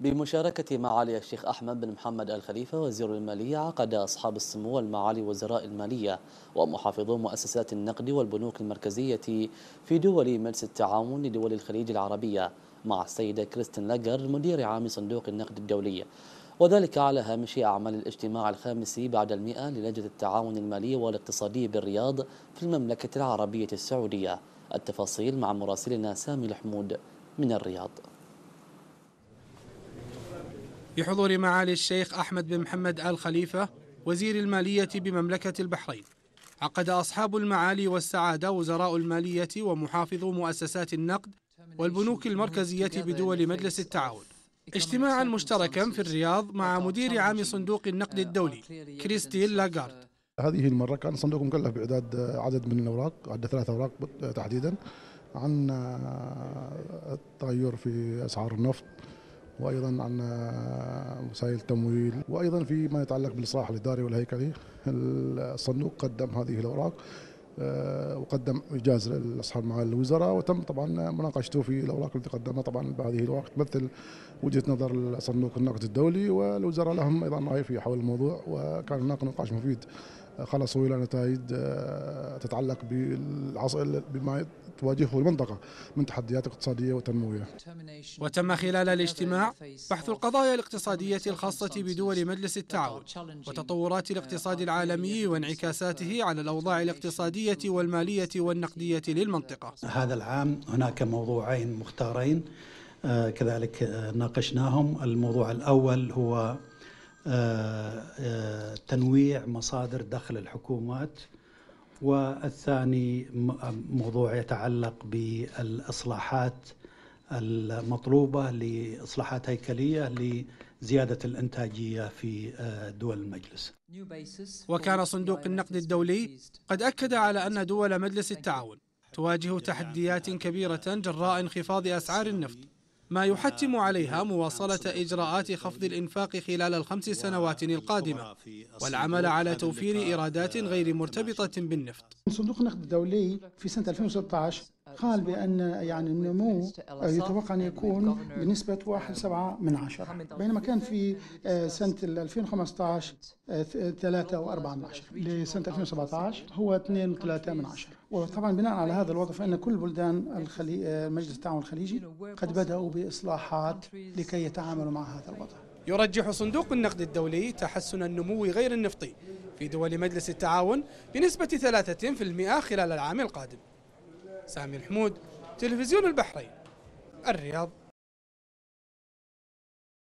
بمشاركة معالي الشيخ أحمد بن محمد الخليفة وزير المالية عقد أصحاب السمو والمعالي وزراء المالية ومحافظو مؤسسات النقد والبنوك المركزية في دول مجلس التعاون لدول الخليج العربية مع السيدة كريستين لاجر مدير عام صندوق النقد الدولي. وذلك على هامش أعمال الاجتماع الخامس بعد المئة للجنة التعاون المالي والاقتصادي بالرياض في المملكة العربية السعودية. التفاصيل مع مراسلنا سامي الحمود من الرياض. بحضور معالي الشيخ أحمد بن محمد آل خليفة وزير المالية بمملكة البحرين. عقد أصحاب المعالي والسعادة وزراء المالية ومحافظو مؤسسات النقد والبنوك المركزية بدول مجلس التعاون. اجتماعا مشتركا في الرياض مع مدير عام صندوق النقد الدولي كريستين لاغارد. هذه المرة كان الصندوق مكلف بإعداد عدد من الأوراق عدد ثلاث أوراق تحديدا عن التغير في أسعار النفط وأيضا عن وسائل التمويل وأيضا فيما يتعلق بالإصلاح الإداري والهيكلي. الصندوق قدم هذه الأوراق آه، وقدم إيجاز لاصحاب معالي الوزراء وتم طبعا مناقشته في الأوراق التي قدمها طبعا بهذه الاوراق تمثل وجهة نظر صندوق النقد الدولي والوزراء لهم أيضا رأي في حول الموضوع وكان هناك نقاش مفيد خلصوا إلى نتائج آه، تتعلق بما تواجهه المنطقة من تحديات اقتصادية وتنموية. وتم خلال الاجتماع بحث القضايا الاقتصادية الخاصة بدول مجلس التعاون وتطورات الاقتصاد العالمي وانعكاساته على الأوضاع الاقتصادية والمالية والنقدية للمنطقة. هذا العام هناك موضوعين مختارين آه، كذلك آه، ناقشناهم، الموضوع الأول هو تنويع مصادر دخل الحكومات والثاني موضوع يتعلق بالإصلاحات المطلوبة لإصلاحات هيكلية لزيادة الإنتاجية في آه، دول المجلس. وكان صندوق النقد الدولي قد أكد على أن دول مجلس التعاون تواجه تحديات كبيرة جراء انخفاض أسعار النفط ما يحتم عليها مواصلة إجراءات خفض الإنفاق خلال الخمس سنوات القادمة والعمل على توفير إيرادات غير مرتبطة بالنفط. صندوق النقد الدولي في سنة 2016 قال بأن يعني النمو يتوقع أن يكون بنسبة 1.7 من عشرة بينما كان في آه، سنة 2015 3 و4 من عشرة لسنة 2017 هو 2 و3 من عشرة. وطبعا بناء على هذا الوضع فإن كل بلدان الخلي... آه، مجلس التعاون الخليجي قد بدأوا بإصلاحات لكي يتعاملوا مع هذا الوضع. يرجح صندوق النقد الدولي تحسن النمو غير النفطي في دول مجلس التعاون بنسبة 3% خلال العام القادم. سامي الحمود تلفزيون البحرين الرياض.